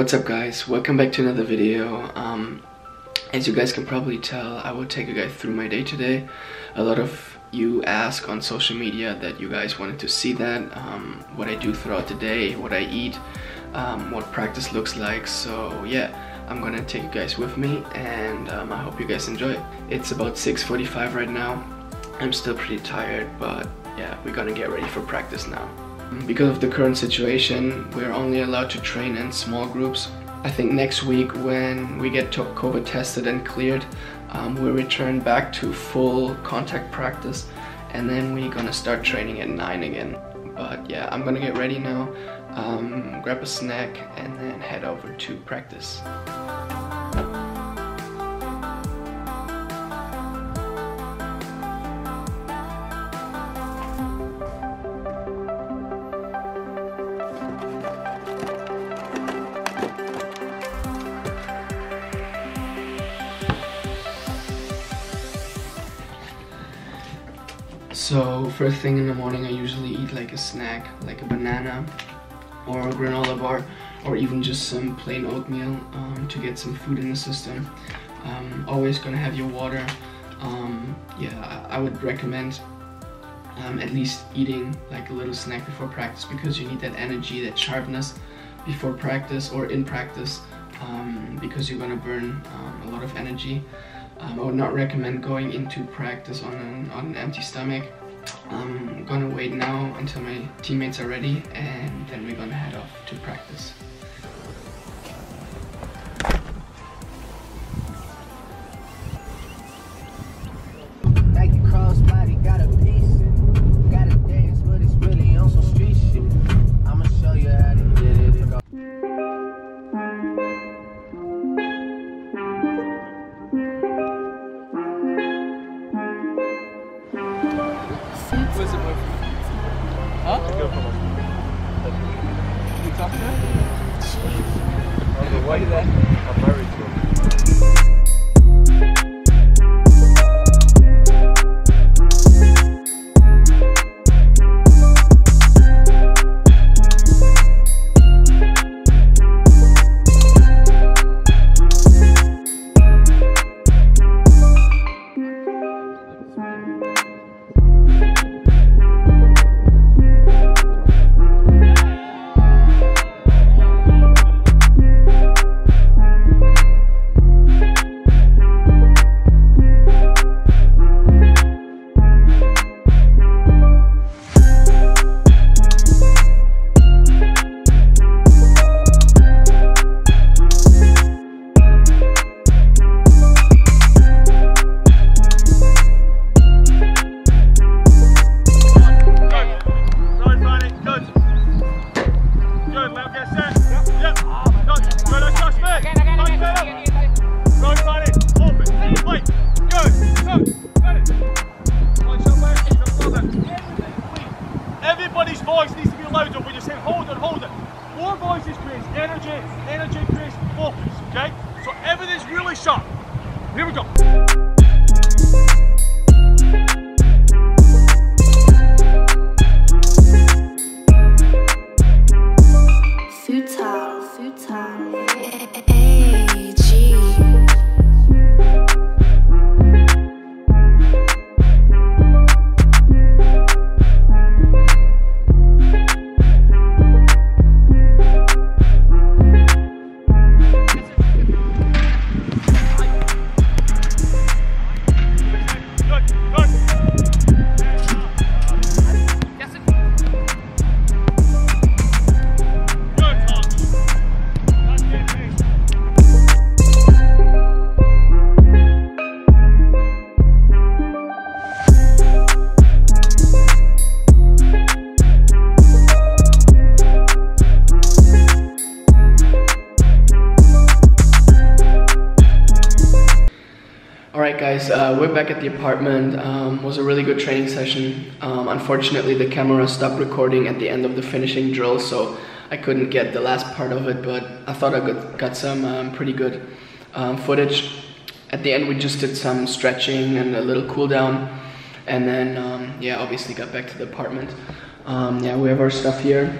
What's up guys, welcome back to another video. Um, as you guys can probably tell, I will take you guys through my day today. A lot of you ask on social media that you guys wanted to see that, um, what I do throughout the day, what I eat, um, what practice looks like. So yeah, I'm gonna take you guys with me and um, I hope you guys enjoy it. It's about 6.45 right now. I'm still pretty tired, but yeah, we're gonna get ready for practice now. Because of the current situation, we're only allowed to train in small groups. I think next week when we get COVID tested and cleared, um, we'll return back to full contact practice and then we're gonna start training at 9 again. But yeah, I'm gonna get ready now, um, grab a snack and then head over to practice. So first thing in the morning I usually eat like a snack, like a banana or a granola bar or even just some plain oatmeal um, to get some food in the system. Um, always gonna have your water. Um, yeah, I, I, would recommend um, at least eating like a little snack before practice because you need that energy, that sharpness before practice or in practice um, because you're gonna burn um, a lot of energy. Um, I would not recommend going into practice on an, on an empty stomach. I'm gonna wait now until my teammates are ready and then we're gonna head off to practice. Here we go. Guys, uh, we're back at the apartment. Um, was a really good training session. Um, unfortunately the camera stopped recording at the end of the finishing drill so I couldn't get the last part of it but I thought I got, some um, pretty good um, footage. At the end we just did some stretching and a little cool down and then um, yeah obviously got back to the apartment. Um, yeah we have our stuff here.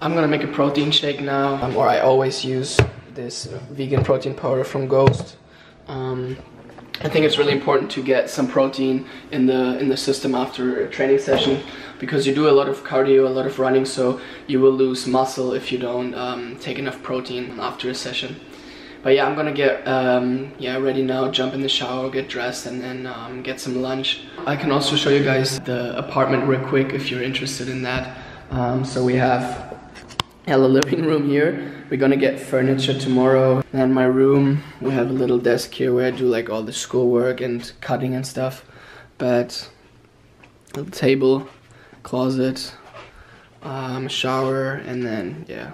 I'm gonna make a protein shake now, or I always use this vegan protein powder from Ghost. Um, I think it's really important to get some protein in the in the system after a training session because you do a lot of cardio, a lot of running, so you will lose muscle if you don't um, take enough protein after a session. But yeah, I'm gonna get um, yeah ready now, jump in the shower, get dressed, and then um, get some lunch. I can also show you guys the apartment real quick if you're interested in that. Um, so we have a living room here. We're gonna get furniture tomorrow. And my room, we have a little desk here where I do like all the schoolwork and cutting and stuff. But little table, closet, um, shower, and then yeah,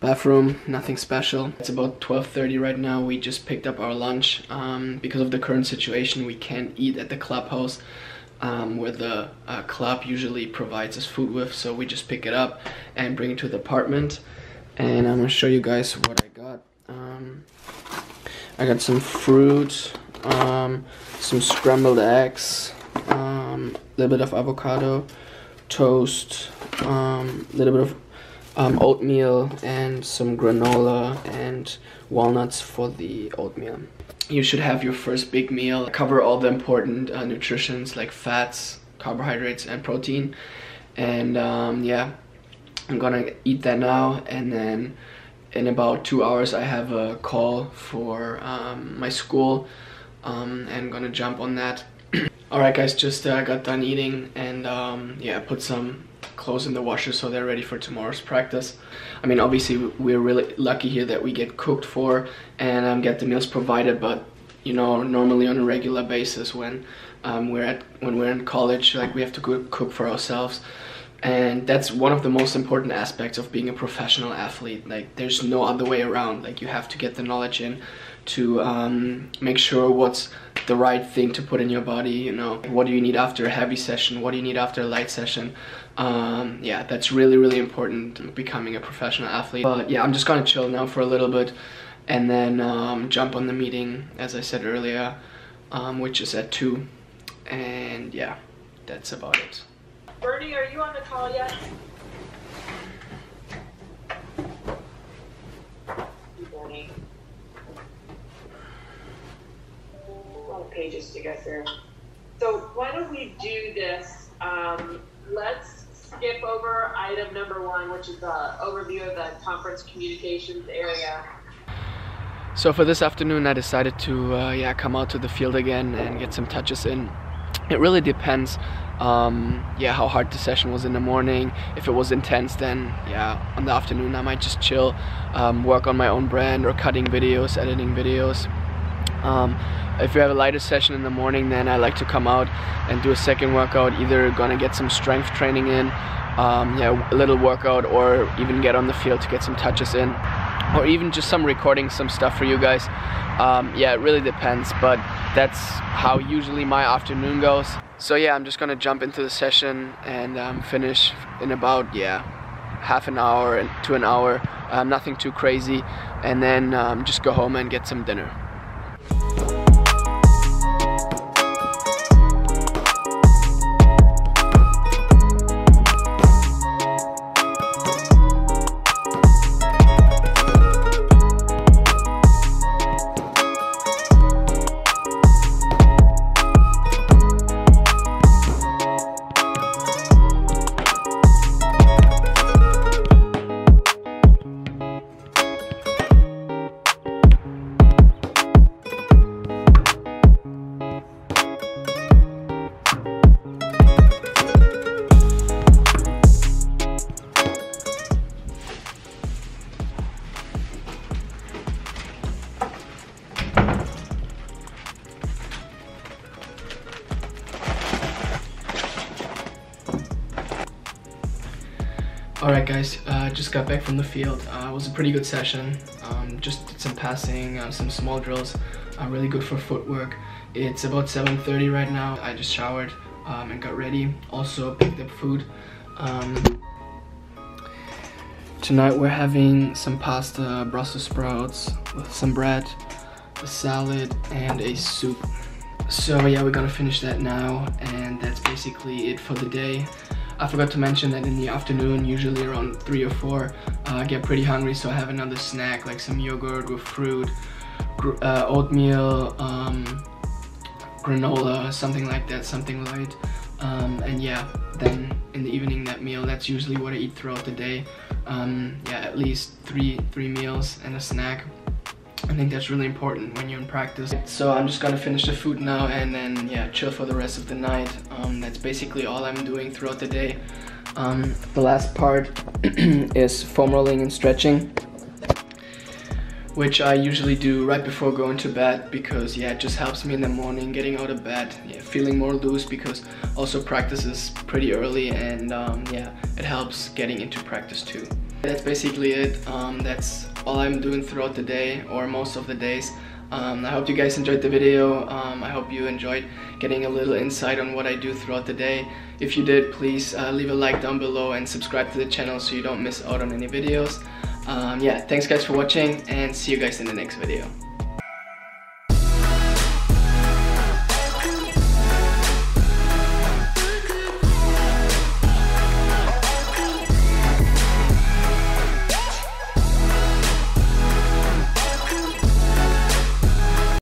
bathroom nothing special it's about 12:30 right now we just picked up our lunch um, because of the current situation we can't eat at the clubhouse um, where the uh, club usually provides us food with. So we just pick it up and bring it to the apartment. And I'm gonna show you guys what I got. Um, I got some fruit um, some scrambled eggs a um, little bit of avocado toast a um, little bit of um, oatmeal and some granola and walnuts for the oatmeal. You should have your first big meal, cover all the important uh, nutritions like fats, carbohydrates, and protein. And um, yeah, I'm gonna eat that now and then in about two hours I have a call for um, my school um, and gonna jump on that. Alright guys, just uh, got done eating and um, yeah, put some clothes in the washer so they're ready for tomorrow's practice. I mean, obviously we're really lucky here that we get cooked for and um, get the meals provided, but you know, normally on a regular basis when um, we're at when we're in college, like we have to cook for ourselves. And that's one of the most important aspects of being a professional athlete. Like, there's no other way around. Like, you have to get the knowledge in to um, make sure what's the right thing to put in your body you know. What do you need after a heavy session? What do you need after a light session? Um, yeah that's really really important becoming a professional athlete. But yeah I'm just gonna chill now for a little bit and then um, jump on the meeting as I said earlier um, which is at 2 and yeah that's about it. Bernie are you on the call yet? Bernie pages to go through. So why don't we do this? Um, let's skip over item number one, which is the overview of the conference communications area. So for this afternoon, I decided to uh, yeah come out to the field again and get some touches in. It really depends, um, yeah, how hard the session was in the morning. If it was intense, then yeah, on the afternoon I might just chill, um, work on my own brand or cutting videos, editing videos. Um, if you have a lighter session in the morning, then I like to come out and do a second workout. Either gonna get some strength training in, um, yeah, a little workout, or even get on the field to get some touches in, or even just some recording some stuff for you guys. Um, yeah, it really depends, but that's how usually my afternoon goes. So yeah, I'm just gonna jump into the session and um, finish in about yeah half an hour to an hour. Um, nothing too crazy, and then um, just go home and get some dinner. Alright guys, uh, just got back from the field. Uh, it was a pretty good session. Um, just did some passing, uh, some small drills. Uh, really good for footwork. It's about 7.30 right now. I just showered um, and got ready. Also picked up food. Um, tonight we're having some pasta, Brussels sprouts with some bread, a salad, and a soup. So yeah, we're gonna finish that now, and that's basically it for the day. I forgot to mention that in the afternoon, usually around 3 or 4, uh, I get pretty hungry so I have another snack like some yogurt with fruit, uh, oatmeal, um, granola, something like that, something light. Um, and yeah, then in the evening that meal, that's usually what I eat throughout the day. Um, yeah, at least three, three meals and a snack. I think that's really important when you're in practice. So I'm just gonna finish the food now and then yeah, chill for the rest of the night. Um, that's basically all I'm doing throughout the day. Um, the last part is foam rolling and stretching which I usually do right before going to bed because yeah it just helps me in the morning getting out of bed yeah, feeling more loose because also practice is pretty early and um, yeah it helps getting into practice too that's basically it um, that's all I'm doing throughout the day or most of the days um, I hope you guys enjoyed the video. Um, I hope you enjoyed getting a little insight on what I do throughout the day. If you did, please uh, leave a like down below and subscribe to the channel so you don't miss out on any videos. Um, yeah, thanks guys for watching and see you guys in the next video.